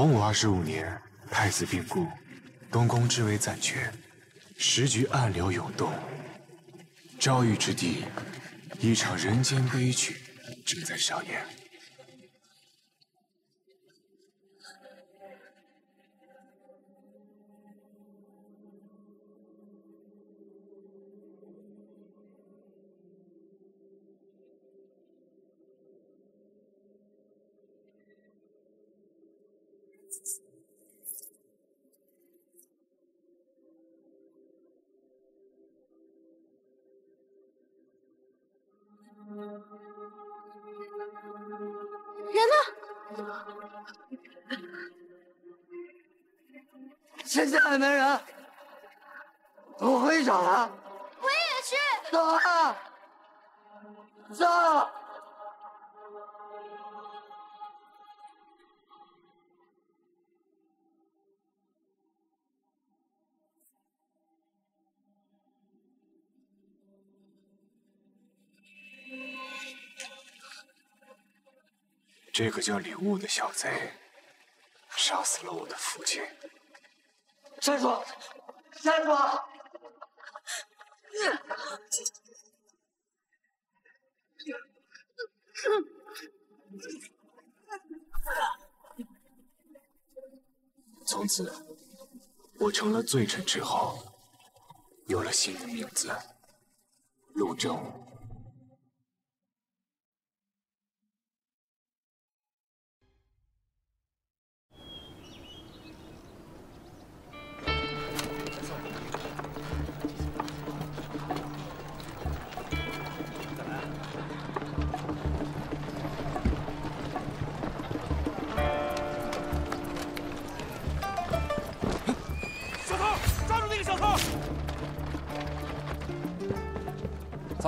洪武二十五年，太子病故，东宫之位暂缺，时局暗流涌动。诏狱之地，一场人间悲剧正在上演。现在还没人，我回去找他。我也去。走啊！走。这个叫李悟的小贼，杀死了我的父亲。站住！站住！从此，我成了罪臣之后，有了新的名字——陆正。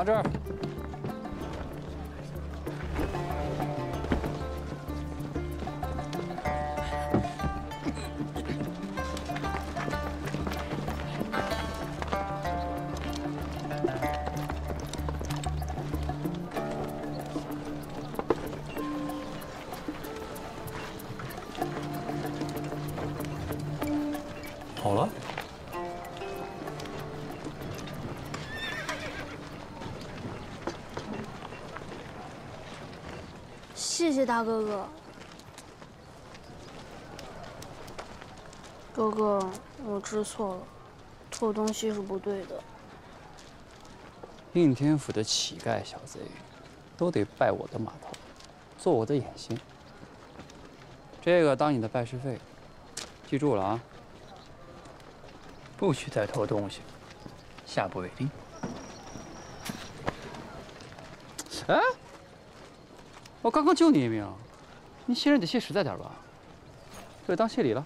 这儿。谢谢大哥哥。哥哥，我知错了，偷东西是不对的。应天府的乞丐小贼，都得拜我的码头，做我的眼线。这个当你的拜师费，记住了啊！不许再偷东西，下不为例。哎。我刚刚救你一命，你谢人得谢实在点吧，这当谢礼了。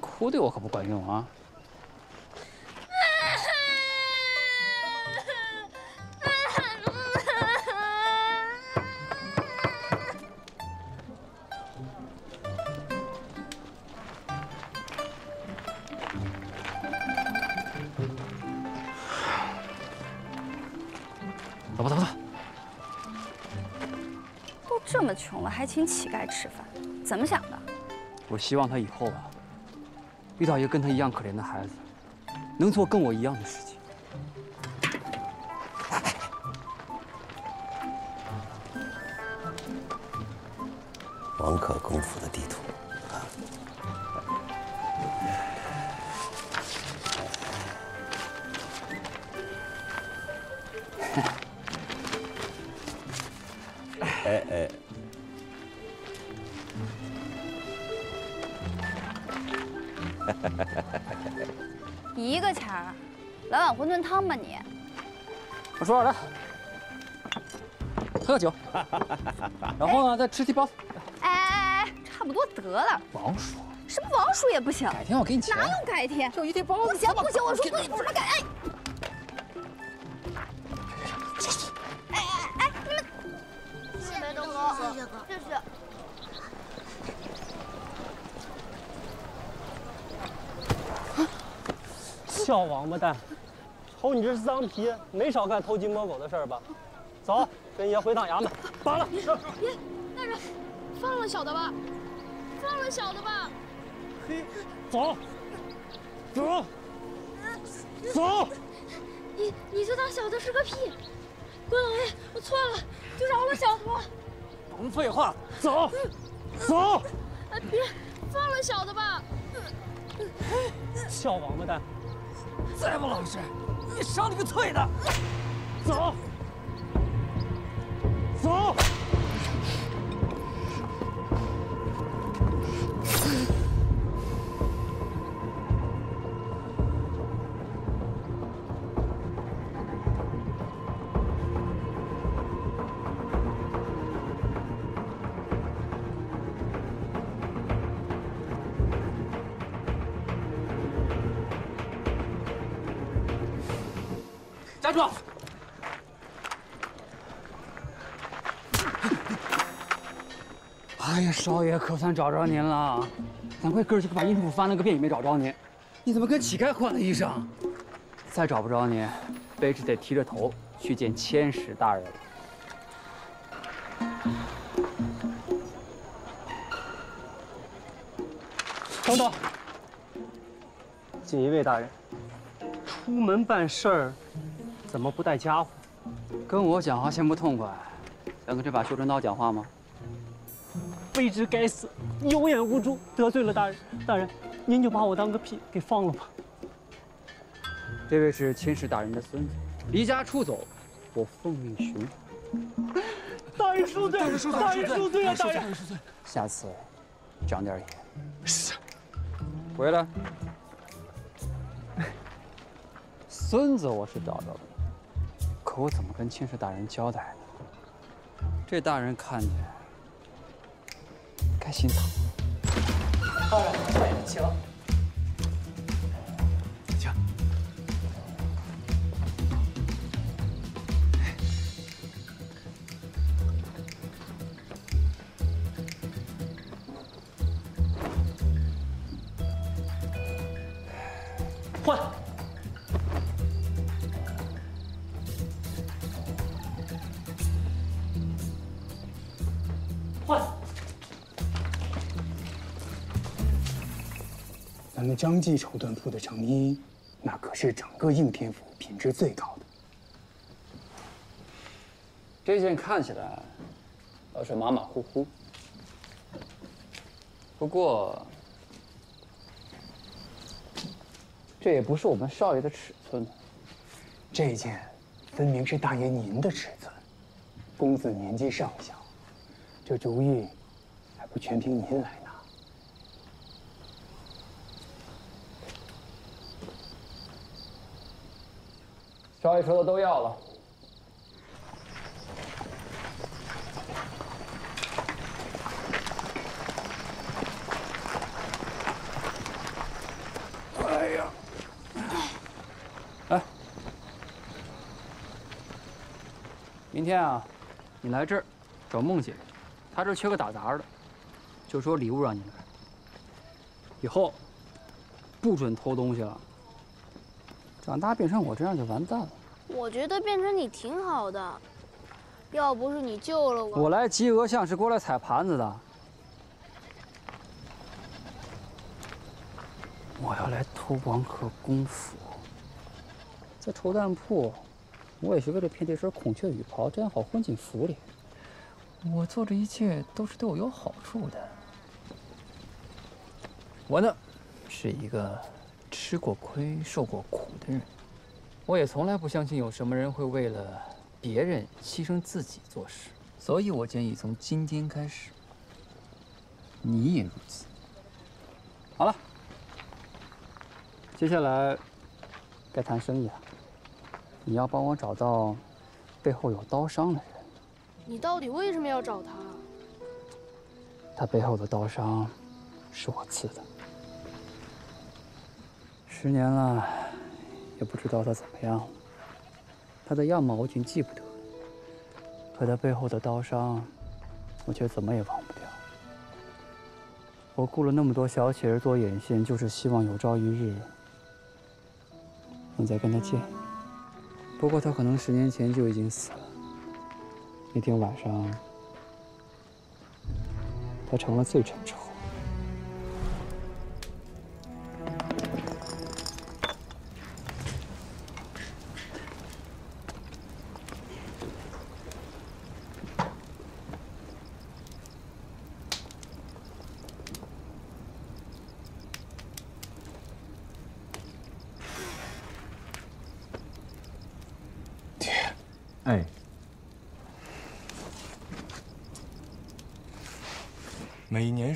哭对我可不管用啊！请乞丐吃饭，怎么想的？我希望他以后啊，遇到一个跟他一样可怜的孩子，能做跟我一样的事情。王可功夫的地图。哎 哎。一个钱儿，来碗馄饨汤吧你。我说好了，喝个酒，然后呢再吃鸡包子。哎哎哎，差不多得了。王叔，什么王叔也不行。改天我给你钱。哪有改天？就一屉包子。不行不行，我说不行，怎么改？小王八蛋，瞅你这脏皮，没少干偷鸡摸狗的事儿吧？走，跟爷回趟衙门。罢了。爷，大人，放了小的吧，放了小的吧。嘿，走，走，走。你你就当小的是个屁。关老爷，我错了，就饶了小的吧。甭废话，走，走。哎，别，放了小的吧。小王八蛋，再不老实，你赏你个脆的。走，走。可算找着您了！咱快哥几个把衣服翻了个遍也没找着您，你怎么跟乞丐换了衣裳？再找不着您，卑职得提着头去见千使大人。等等，锦衣卫大人，出门办事儿怎么不带家伙？跟我讲话嫌不痛快，想跟这把修真刀讲话吗？卑职该死，有眼无珠，得罪了大人。大人，您就把我当个屁给放了吧。这位是千使大人的孙子，离家出走，我奉命寻 访。大人恕罪，大人恕罪啊！大人恕罪，下次长点眼。是。回来。孙子我是找着了，可我怎么跟千使大人交代呢？这大人看见太心疼。大人，请。张记绸缎铺的成衣，那可是整个应天府品质最高的。这件看起来倒是马马虎虎，不过这也不是我们少爷的尺寸呢。这件分明是大爷您的尺寸，公子年纪尚小，这主意还不全凭您来拿。少爷说的都要了。哎呀，来，明天啊，你来这儿找梦姐，她这儿缺个打杂的，就说礼物让你来。以后不准偷东西了，长大变成我这样就完蛋了。我觉得变成你挺好的，要不是你救了我，我来集鹅巷是过来踩盘子的，我要来偷王克公府。在绸缎铺，我也是为了骗这身孔雀羽袍，这样好混进府里。我做这一切都是对我有好处的。我呢，是一个吃过亏、受过苦的人。我也从来不相信有什么人会为了别人牺牲自己做事，所以我建议从今天开始，你也如此。好了，接下来该谈生意了。你要帮我找到背后有刀伤的人，你到底为什么要找他？他背后的刀伤是我刺的，十年了。也不知道他怎么样了。他的样貌我已经记不得，可他背后的刀伤，我却怎么也忘不掉。我雇了那么多小乞儿做眼线，就是希望有朝一日能再跟他见。不过他可能十年前就已经死了。那天晚上，他成了罪臣之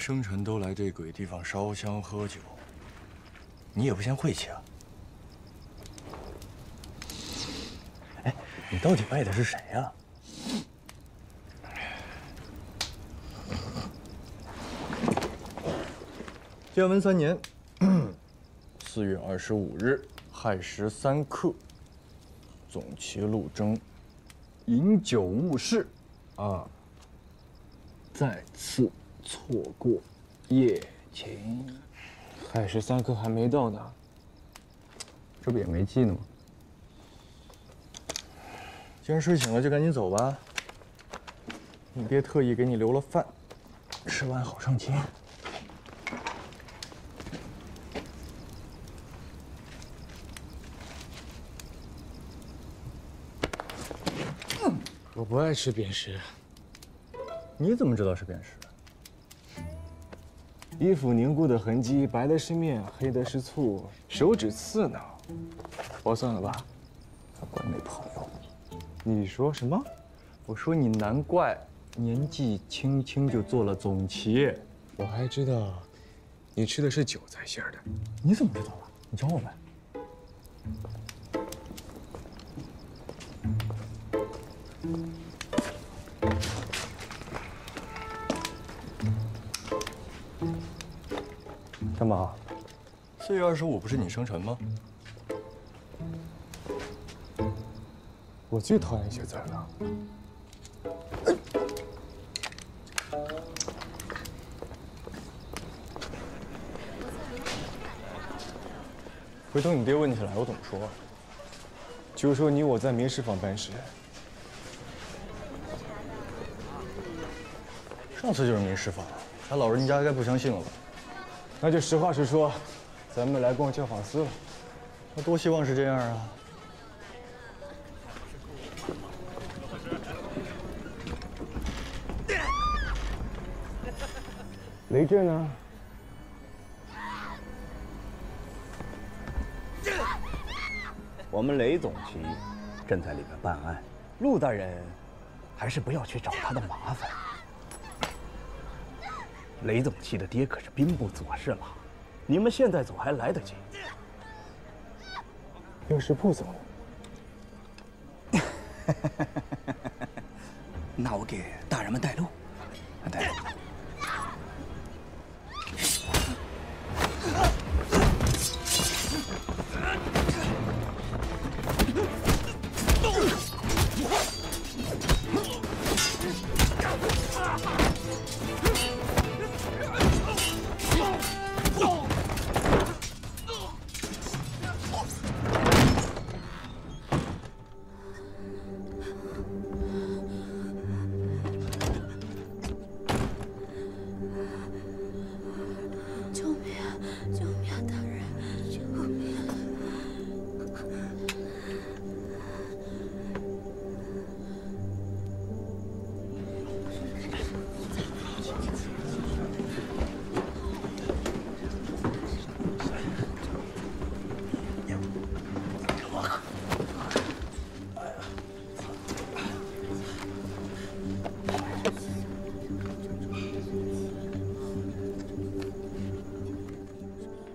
生辰都来这鬼地方烧香喝酒，你也不嫌晦气啊？哎，你到底拜的是谁呀？建文三年，四月二十五日亥时三刻，总旗陆征。饮酒误事，啊！再次错过夜情，亥时三刻还没到呢，这不也没记呢吗？既然睡醒了，就赶紧走吧。你爹特意给你留了饭，吃完好上街。我不爱吃扁食。你怎么知道是扁食？衣服凝固的痕迹，白的是面，黑的是醋，手指刺呢。我算了吧。难怪没朋友。你说什么？我说你难怪年纪轻轻就做了总旗。我还知道，你吃的是韭菜馅的。你怎么知道的？你教我呗。干嘛？四月二十五不是你生辰吗？我最讨厌写字了。回头你爹问起来，我怎么说？就说你我在明石坊办事。上次就是明石坊，他老人家该不相信了吧？那就实话实说，咱们来逛教坊司了。我多希望是这样啊！雷震呢？我们雷总旗正在里面办案，陆大人还是不要去找他的麻烦。雷总气的爹可是兵部左侍郎，你们现在走还来得及。要是不走呢？那我给大人们带路。带路。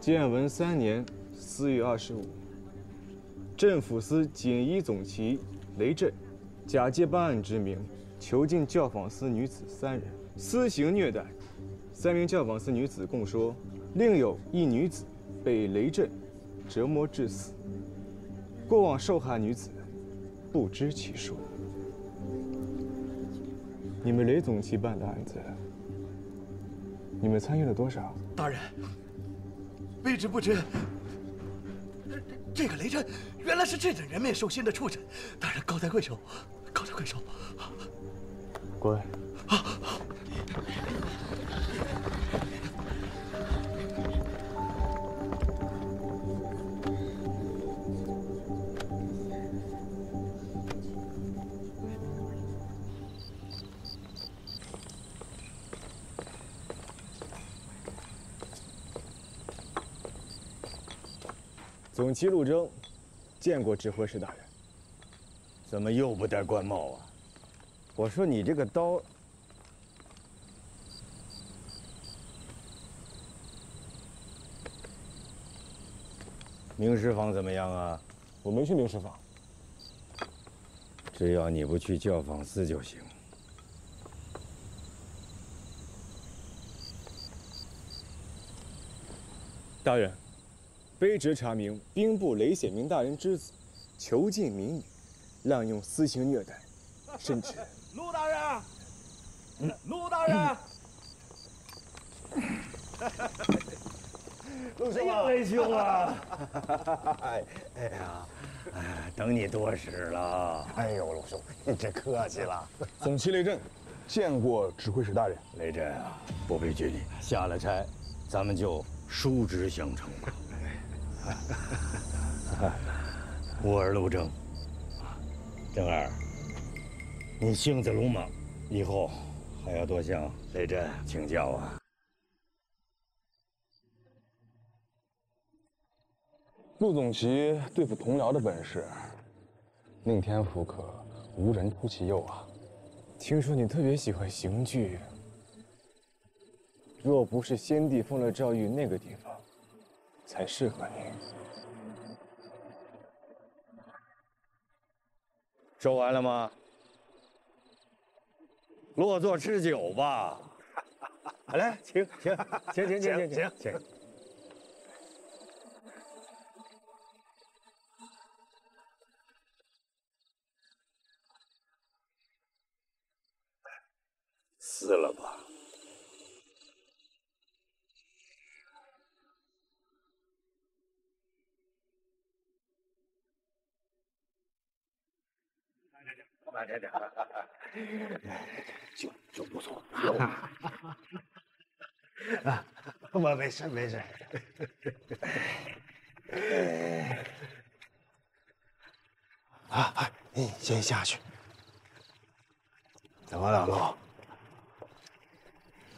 建文三年四月二十五，镇抚司锦衣总旗雷震，假借办案之名，囚禁教坊司女子三人，私刑虐待。三名教坊司女子供说，另有一女子被雷震折磨致死。过往受害女子不知其数。你们雷总旗办的案子，你们参与了多少？大人，卑职不知，这个雷震原来是这等人面兽心的畜生，大人高抬贵手，高抬贵手。乖！总旗陆征见过指挥使大人。怎么又不戴官帽啊？我说你这个刀，明师坊怎么样啊？我没去明师坊。只要你不去教坊司就行。大人，卑职查明，兵部雷显明大人之子，囚禁民女，滥用私刑虐待，甚至 陆大人，陆大人，陆兄啊，雷兄啊，哎呀，哎，等你多时了。哎呦，陆兄，你这客气了。总旗雷震见过指挥使大人。雷震啊，不必拘礼，下了差，咱们就。叔侄相称吧。我儿陆征，征儿，你性子鲁莽，以后还要多向雷震请教啊。陆总旗对付同僚的本事，宁天府可无人出其右啊。听说你特别喜欢刑具。若不是先帝封了赵玉那个地方，才适合你。说完了吗？落座吃酒吧。来，请请请请请请请。撕了吧。点点，酒酒不错。啊，我没事没事。啊，你先下去。怎么了，陆？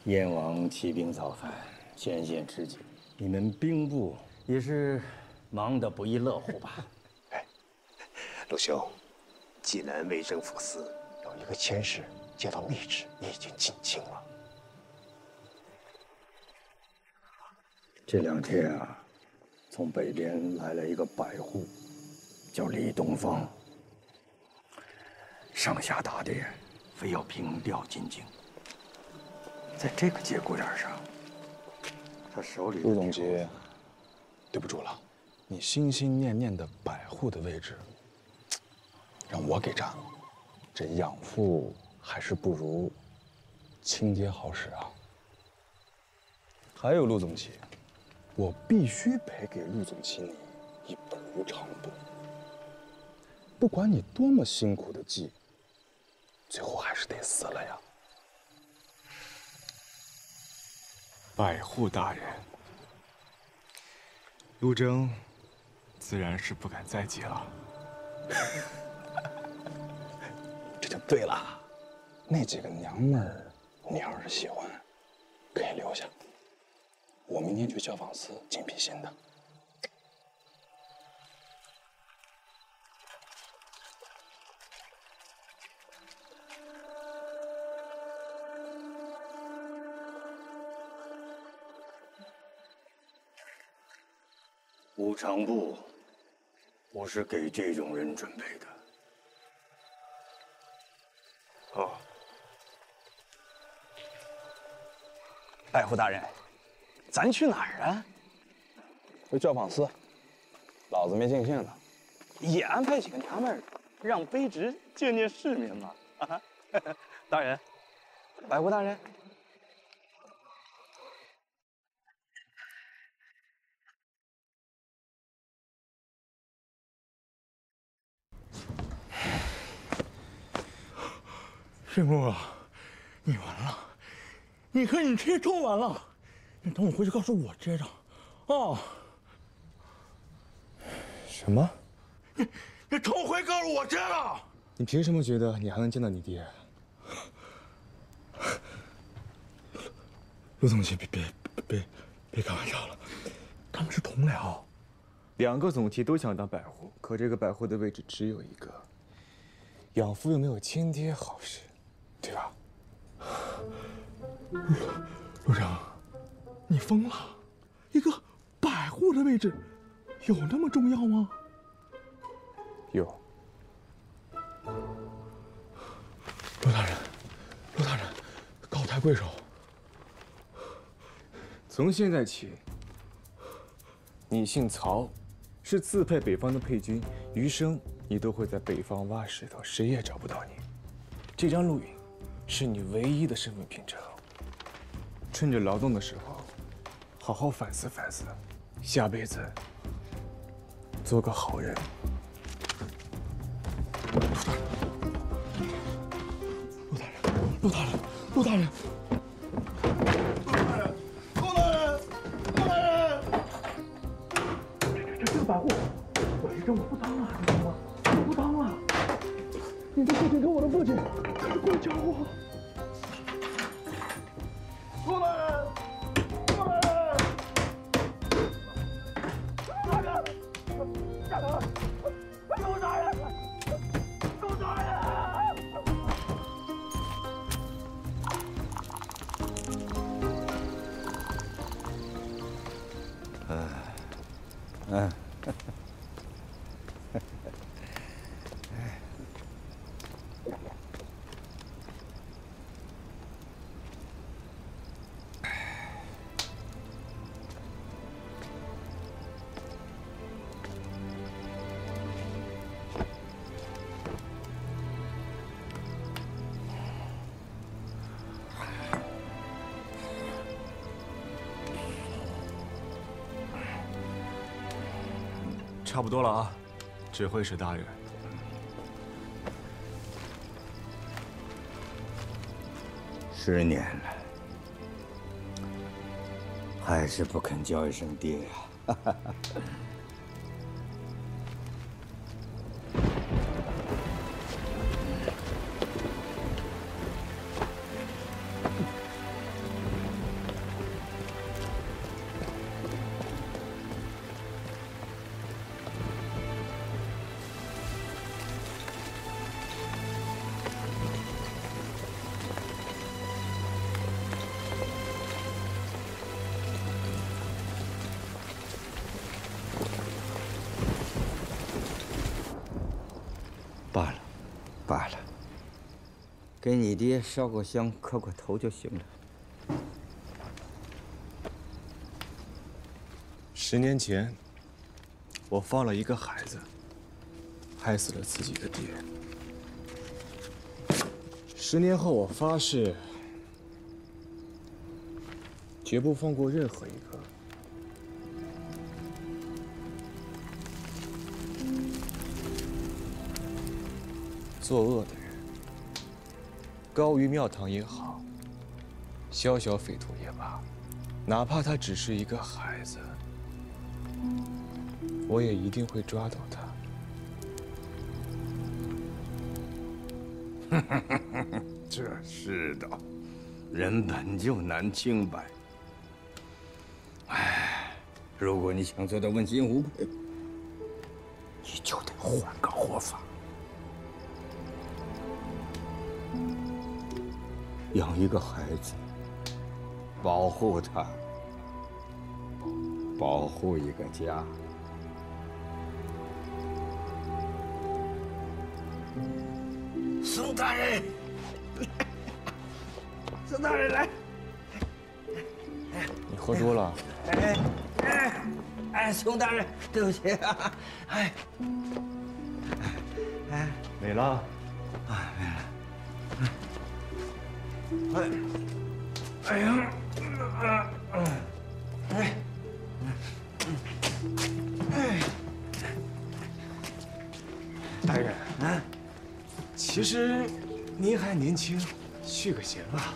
燕王起兵造反，前线吃紧，你们兵部也是忙得不亦乐乎吧？哎，陆兄。济南卫政府司有一个佥事接到密旨，已经进京了。这两天啊，从北边来了一个百户，叫李东方，上下打点，非要凭调进京。在这个节骨眼上，他手里陆总机，对不住了，你心心念念的百户的位置。让我给占了，这养父还是不如亲爹好使啊。还有陆总旗，我必须赔给陆总旗你一本无常簿。不管你多么辛苦的记，最后还是得死了呀。百户大人，陆征自然是不敢再记了。这就对了，那几个娘们儿，你要是喜欢，可以留下。我明天去教坊司进批新的。无常部不是给这种人准备的。哦，百户大人，咱去哪儿啊？回教坊司，老子没尽兴呢。也安排几个娘们儿，让卑职见见世面嘛。啊，大人，百户大人。沈木啊，你完了！你和你爹都完了！你等我回去告诉我接着，啊！什么？你你等我回告诉我接着！你凭什么觉得你还能见到你爹？陆总，别别别别开玩笑了，他们是同僚，两个总提都想当百户，可这个百户的位置只有一个，养父又没有亲爹好使，对吧？陆正，你疯了？一个百户的位置，有那么重要吗？有。陆大人，陆大人，高抬贵手。从现在起，你姓曹，是自配北方的配军，余生你都会在北方挖石头，谁也找不到你。这张录影，是你唯一的身份凭证。趁着劳动的时候，好好反思反思，下辈子做个好人。陆大人，陆大人，陆大人，陆嗯，差不多了啊，指挥使大人。十年了，还是不肯叫一声爹呀、给你爹烧个香、磕个头就行了。十年前，我放了一个孩子，害死了自己的爹。十年后，我发誓，绝不放过任何一个作恶的人。高于庙堂也好，宵小匪徒也罢，哪怕他只是一个孩子。我也一定会抓到他。这世道，人本就难清白。哎，如果你想做到问心无愧，你就得换个活法。养一个孩子，保护他，保护一个家。宋大人，宋大人来，你喝多了？哎哎哎，宋大人，对不起啊！哎哎，美了。哎，哎呀，哎，哎，大人，啊，其实您还年轻，续个弦吧。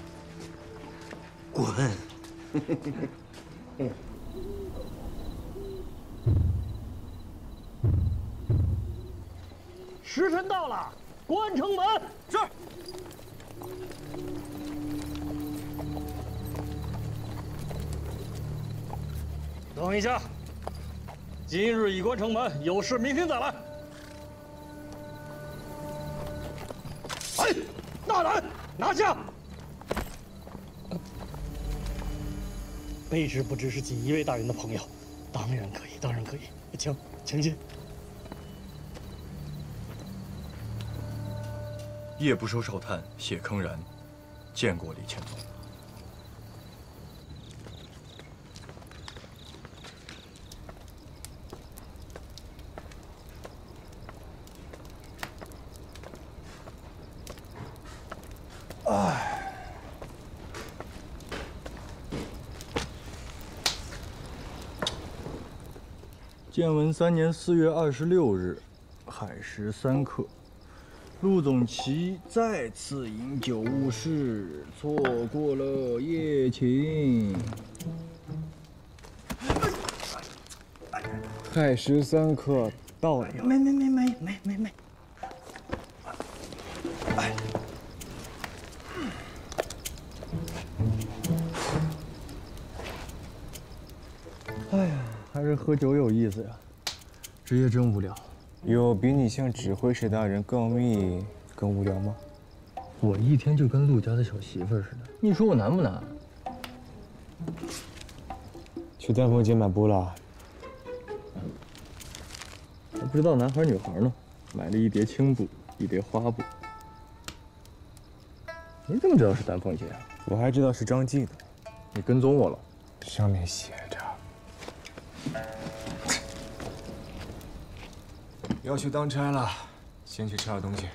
滚！时辰到了，关城门。是。等一下，今日已关城门，有事明天再来。哎，大胆拿下！卑职不知是锦衣卫大人的朋友，当然可以，当然可以，请，请进。夜不收少探谢坑然，见过李千总。建文三年四月二十六日，亥时三刻，陆总旗再次饮酒误事，错过了夜寝。亥时三刻到了。没没没没没没没。喝酒有意思呀！职业真无聊。有比你像指挥使大人更密、更无聊吗？我一天就跟陆家的小媳妇似的，你说我难不难？去丹凤街买布了。还不知道男孩女孩呢，买了一叠青布，一叠花布。你怎么知道是丹凤街啊？我还知道是张记的。你跟踪我了？上面写要去当差了，先去吃点东西。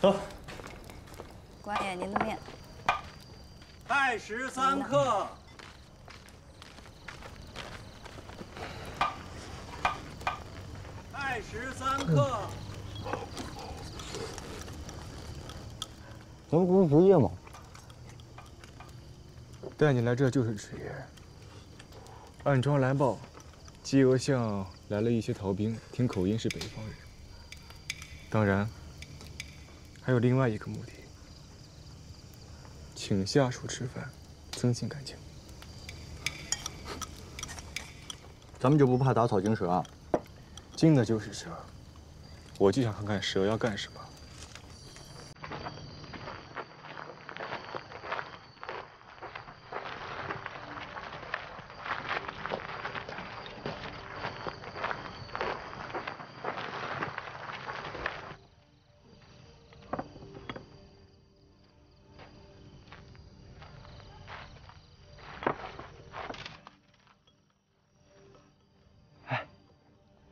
走。官爷，您的面。亥时三刻。亥时三刻。咱们不是职业吗？带你来这就是职业。暗桩来报，鸡鹅巷来了一些逃兵，听口音是北方人。当然，还有另外一个目的，请下属吃饭，增进感情。咱们就不怕打草惊蛇啊？惊的就是蛇，我就想看看蛇要干什么。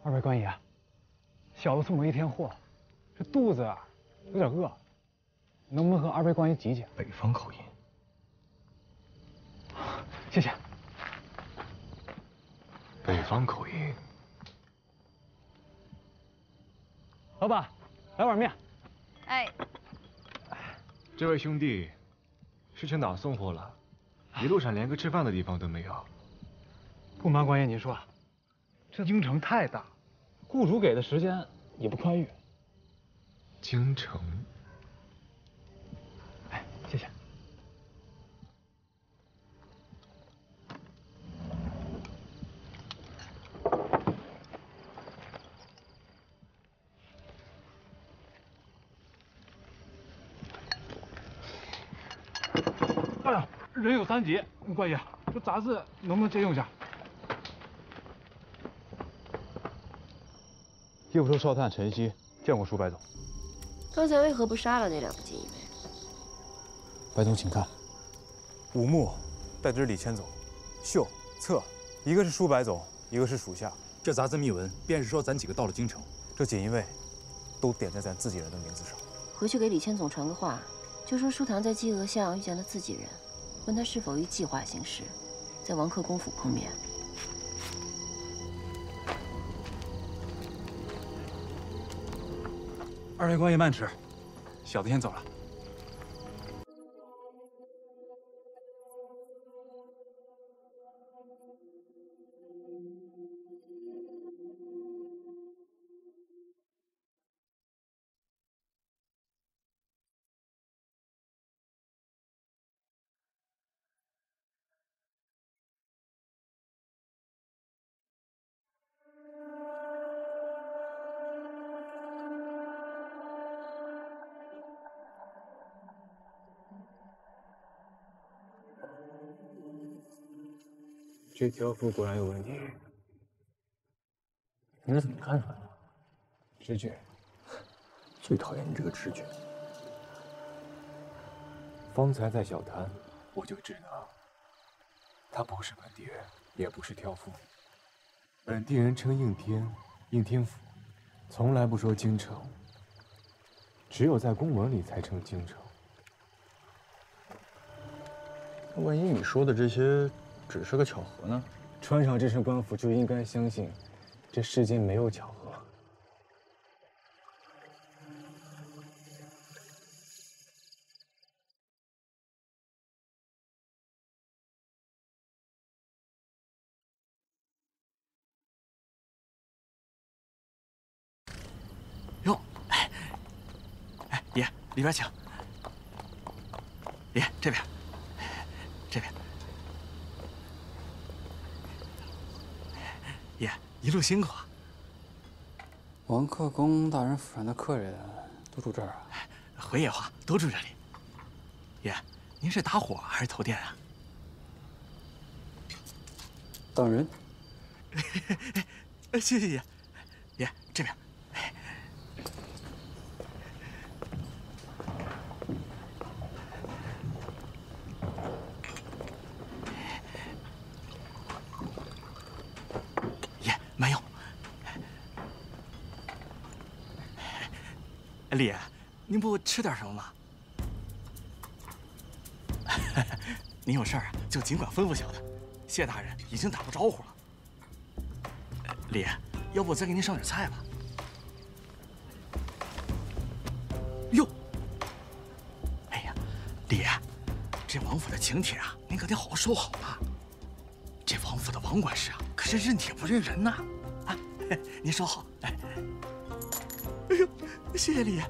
二位官爷，小子送我一天货，这肚子啊有点饿，能不能和二位官爷挤挤？北方口音。谢谢。北方口音。老板，来碗面。哎。这位兄弟，是去哪送货了？一路上连个吃饭的地方都没有。不瞒官爷您说，这京城太大。雇主给的时间也不宽裕。京城。哎，谢谢。哎呀，人有三急，关爷，这杂志能不能借用一下？右部哨探陈曦见过舒白总。刚才为何不杀了那两个锦衣卫？白总，请看，武穆带的是李千总，秀、策，一个是舒白总，一个是属下。这杂字密文便是说咱几个到了京城。这锦衣卫都点在咱自己人的名字上。回去给李千总传个话，就说舒唐在鸡鹅巷遇见了自己人，问他是否依计划行事，在王克公府碰面。二位官爷慢吃，小的先走了。这条幅果然有问题。你是怎么看出来的？直觉。最讨厌你这个直觉。方才在小摊，我就知道，他不是本地人，也不是挑夫。本地人称应天，应天府，从来不说京城，只有在公文里才称京城。万一你说的这些只是个巧合呢？穿上这身官服就应该相信，这世间没有巧合。哟，哎，哎，爷里边请。爷这边，这边。爷一路辛苦啊！王克公大人府上的客人都住这儿啊？回野话，都住这里。爷，您是打火还是投电啊？等人。谢谢。爷这边。爷慢用。李爷，您不吃点什么吗？您有事儿就尽管吩咐小的，谢大人已经打过招呼了。李爷，要不我再给您上点菜吧？哟，哎呀，李爷，这王府的请帖啊，您可得好好收好了。这王府的王管事啊，可是认帖不认人呐！啊，您收好。谢谢李爷，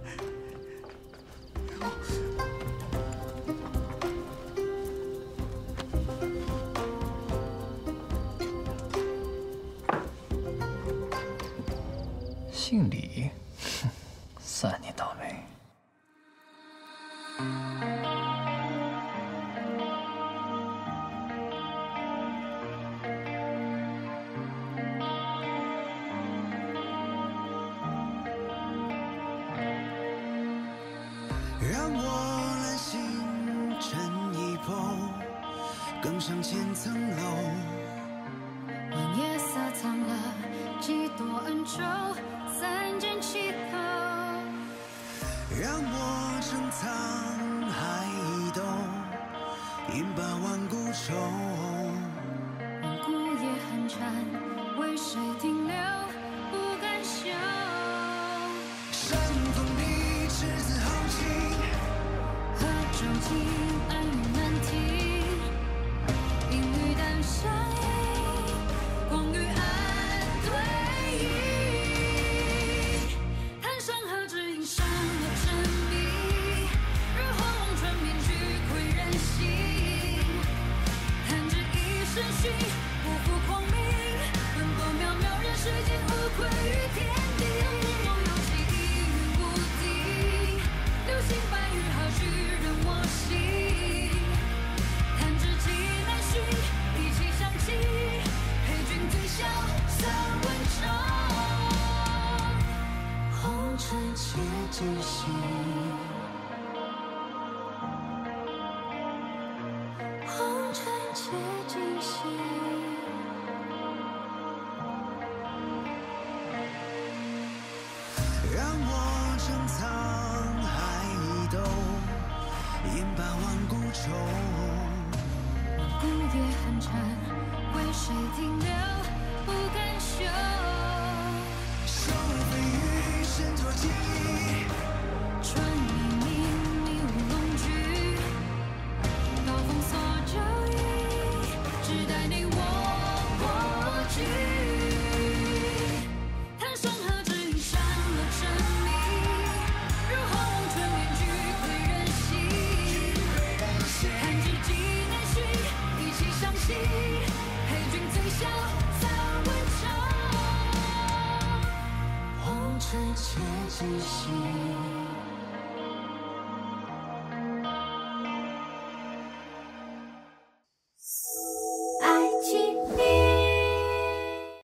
更上千层楼。问夜色藏了几多恩仇，三缄其口。让我乘沧海一动，饮罢万古愁。问孤夜寒蝉，为谁停留不敢休？山风里赤子豪情，河中情，暗语难听。相映，光与暗对弈。让我乘沧海一斗，饮罢万古愁。孤月寒蝉，为谁停留不敢休？